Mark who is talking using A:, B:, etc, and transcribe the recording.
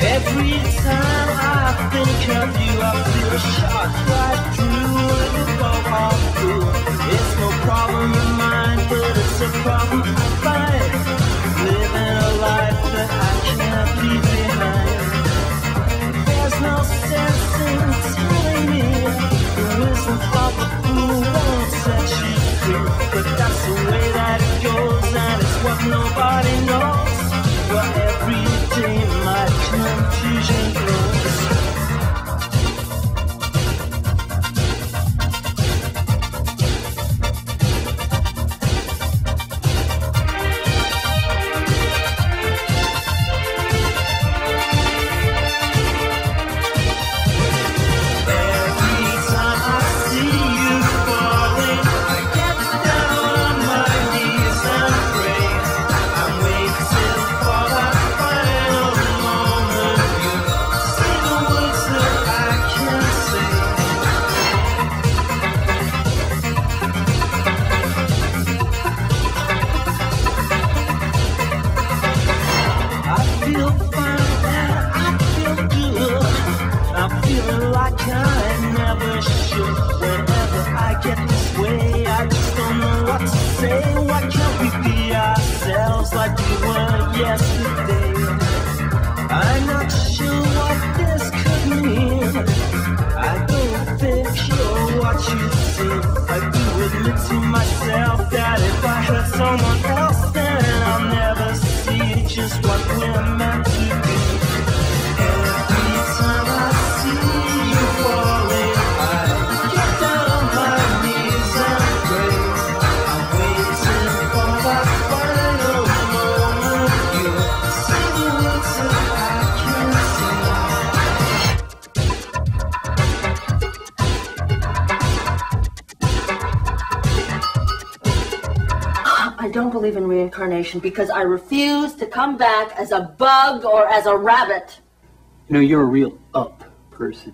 A: Every time I think of you, I feel shot right through the ball through. It's no problem of mine, but it's a problem I find. Living a life that I can't leave behind. There's no sense in telling me the wisdom of a fool won't set you free. But that's the way that it goes, and it's what nobody Feeling like I never should. Whenever I get this way, I just don't know what to say. Why can't we be ourselves like we were yesterday? I'm not sure what this could mean. I don't think you're what you seem. I do admit to myself that if I hurt someone else, then I'll never see just what we're meant
B: don't believe in reincarnation because I refuse to come back as a bug or as a rabbit.
C: You know, you're a real up person.